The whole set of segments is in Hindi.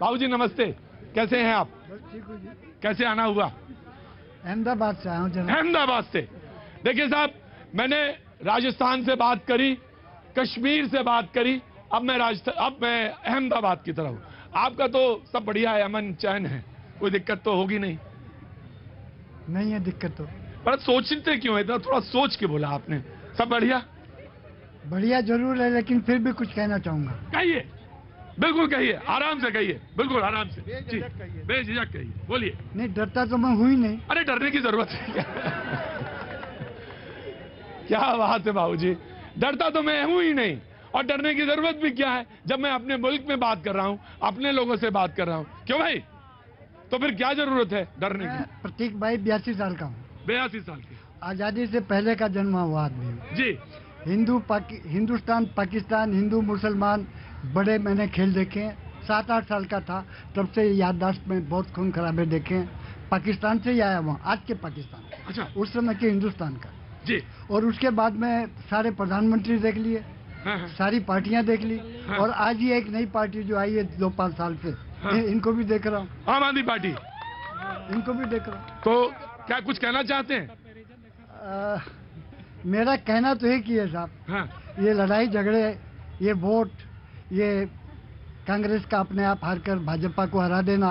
बाबू जी नमस्ते। कैसे हैं आप? कैसे आना हुआ? अहमदाबाद से आया हूँ अहमदाबाद से। देखिए साहब मैंने राजस्थान से बात करी कश्मीर से बात करी अब मैं राजस्थान अब मैं अहमदाबाद की तरफ़ हूँ। आपका तो सब बढ़िया है अमन चैन है। कोई दिक्कत तो होगी नहीं। नहीं है दिक्कत तो। पर सोचते क्यों है? इतना थोड़ा सोच के बोला आपने। सब बढ़िया? बढ़िया ज़रूर है लेकिन फिर भी कुछ कहना चाहूँगा। कहिए। बिल्कुल कहिए आराम से कहिए बिल्कुल आराम से। बेझिझक कहिए। बोलिए। नहीं डरता तो मैं हुई नहीं। अरे डरने की ज़रूरत है क्या बात है बाबूजी। डरता तो मैं हूँ ही नहीं। और डरने की ज़रूरत भी क्या है? जब मैं अपने मुल्क में बात कर रहा हूँ अपने लोगों से बात कर रहा हूँ क्यों भाई? तो फिर क्या ज़रूरत है डरने की? प्रतीक भाई बयासी साल का हूँ। बयासी साल की। आज़ादी से पहले का जन्मा हुआ आदमी। जी। हिंदू पाकि, हिंदुस्तान पाकिस्तान हिंदू मुसलमान बड़े मैंने खेल देखे हैं। सात आठ साल का था तब से याददाश्त में बहुत खून खराबे देखे हैं। पाकिस्तान से ही आया हुआ आज के पाकिस्तान। अच्छा। उस समय के हिंदुस्तान का। जी। और उसके बाद में सारे प्रधानमंत्री देख लिए हाँ, हाँ। सारी पार्टियाँ देख ली। हाँ। और आज ही एक नई पार्टी जो आई है दो पाँच साल से। हाँ। इनको भी देख रहा हूँ। आम आदमी पार्टी। इनको भी देख रहा हूँ। तो क्या कुछ कहना चाहते हैं? मेरा कहना तो एक ही है साहब। हाँ। ये लड़ाई झगड़े ये वोट ये कांग्रेस का अपने आप हार कर भाजपा को हरा देना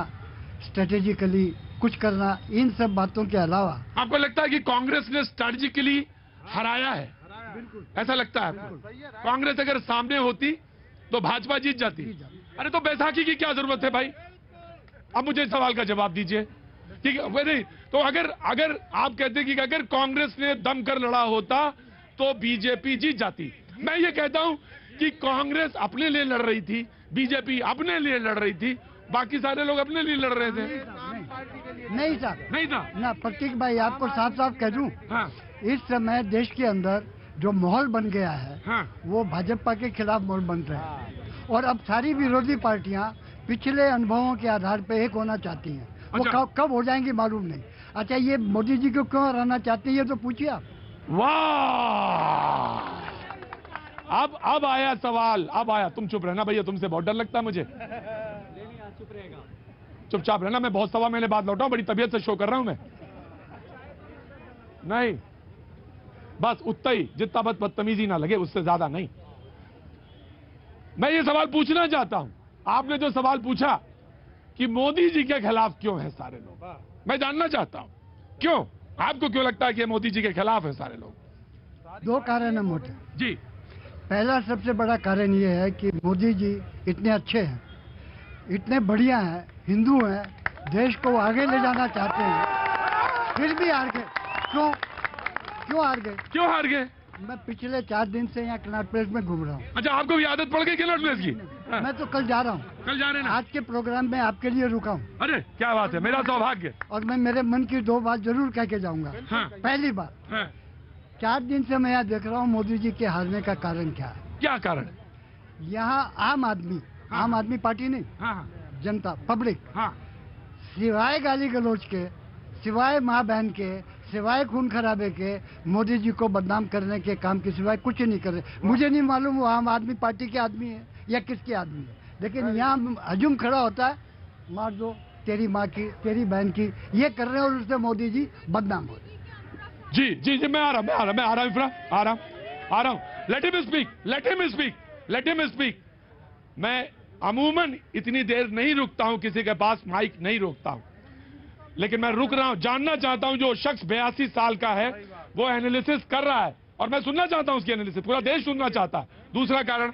स्ट्रेटेजिकली कुछ करना इन सब बातों के अलावा। आपको लगता है कि कांग्रेस ने स्ट्रेटेजिकली हराया है? ऐसा लगता है आपको? कांग्रेस अगर सामने होती तो भाजपा जीत जाती। अरे तो बैसाखी की क्या ज़रूरत है भाई? अब मुझे इस सवाल का जवाब दीजिए। ठीक है नहीं तो अगर अगर आप कहते कि अगर कांग्रेस ने दम कर लड़ा होता तो बीजेपी जीत जाती। मैं ये कहता हूँ कि कांग्रेस अपने लिए लड़ रही थी बीजेपी अपने लिए लड़ रही थी बाकी सारे लोग अपने लिए लड़ रहे थे। नहीं साहब नहीं था। ना प्रतीक भाई आपको साफ़ साफ़ कह दूँ हाँ। इस समय देश के अंदर जो माहौल बन गया है हाँ। वो भाजपा के खिलाफ माहौल बन रहा है। और अब सारी विरोधी पार्टियाँ पिछले अनुभवों के आधार पर एक होना चाहती हैं। वो अच्छा। कब कब हो जाएँगी मालूम नहीं। अच्छा ये मोदी जी को क्यों हराना चाहते हैं ये तो पूछिए आप। वाह! अब अब आया सवाल अब आया। तुम चुप रहना भैया तुमसे बहुत डर लगता है मुझे। चुप रहेगा चुपचाप रहना मैं बहुत सवा मैंने बात लौटा हूँ, बड़ी तबीयत से शो कर रहा हूँ मैं। नहीं। बस उतना ही जितना बद बदतमीजी ना लगे उससे ज़्यादा नहीं। मैं ये सवाल पूछना चाहता हूँ। आपने जो सवाल पूछा कि मोदी जी के खिलाफ क्यों है सारे लोग? मैं जानना चाहता हूँ। क्यों? आपको क्यों लगता है कि मोदी जी के खिलाफ है सारे लोग? दो कारण है मोटे। जी। पहला सबसे बड़ा कारण ये है कि मोदी जी इतने अच्छे हैं इतने बढ़िया हैं हिंदू हैं देश को आगे ले जाना चाहते हैं। फिर भी हार गए। क्यों? क्यों हार गए? क्यों हार गए? मैं पिछले चार दिन से यहाँ कनाट प्लेस में घूम रहा हूँ। अच्छा आपको भी आदत पड़ गई किलर प्लेस की? हाँ, मैं तो कल जा रहा हूँ। कल जा रहे हैं आज के प्रोग्राम में आपके लिए रुका हूँ। अरे क्या बात है मेरा सौभाग्य। और मैं मेरे मन की दो बात ज़रूर कह के जाऊँगा। हाँ। पहली बात हाँ। चार दिन से मैं यहाँ देख रहा हूँ मोदी जी के हारने का कारण क्या है? क्या कारण? यहाँ आम आदमी हाँ। आम आदमी पार्टी नहीं हाँ हाँ। जनता पब्लिक। हाँ। सिवाय गाली गलौज के सिवाय माँ बहन के सिवाय खून खराबे के मोदी जी को बदनाम करने के काम के सिवाय कुछ नहीं कर रहे। मुझे नहीं मालूम वो आम आदमी पार्टी के आदमी है या किसके आदमी है। लेकिन यहाँ हजूम खड़ा होता है मार दो तेरी माँ की तेरी बहन की ये कर रहे हैं और उससे मोदी जी बदनाम हो रहे हैं। जी जी जी मैं आ रहा हूँ, मैं आ रहा हूँ, मैं आ रहा इफ्रा आ रहा हूँ आ रहा हूँ। Let him speak let him speak let him speak मैं अमूमन इतनी देर नहीं रुकता हूँ किसी के पास माइक नहीं रोकता हूँ। लेकिन मैं रुक रहा हूँ जानना चाहता हूँ जो शख्स बयासी साल का है वो एनालिसिस कर रहा है। और मैं सुनना चाहता हूँ उसकी एनालिसिस पूरा देश सुनना चाहता है। दूसरा कारण?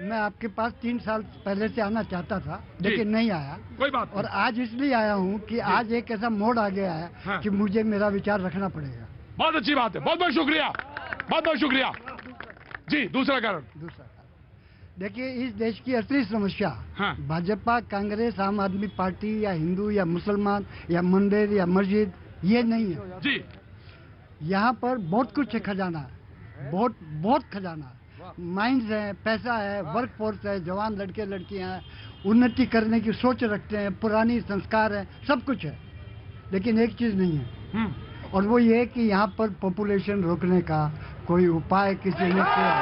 मैं आपके पास तीन साल पहले से आना चाहता था लेकिन नहीं आया। कोई बात और आज इसलिए आया हूँ कि आज एक ऐसा मोड़ आ गया है हाँ। कि मुझे मेरा विचार रखना पड़ेगा। बहुत अच्छी बात है। बहुत बहुत शुक्रिया। बहुत बहुत शुक्रिया। जी दूसरा कारण। दूसरा देखिए इस देश की असली समस्या हाँ। भाजपा कांग्रेस आम आदमी पार्टी या हिंदू या मुसलमान या मंदिर या मस्जिद ये नहीं है। जी। यहाँ पर बहुत कुछ है खजाना। बहुत बहुत खजाना। माइंड्स है पैसा है वर्क फोर्स है जवान लड़के लड़कियाँ हैं। उन्नति करने की सोच रखते हैं पुरानी संस्कार है सब कुछ है। लेकिन एक चीज़ नहीं है। हम्म। और वो ये कि यहाँ पर पॉपुलेशन रोकने का कोई उपाय किसी ने किया?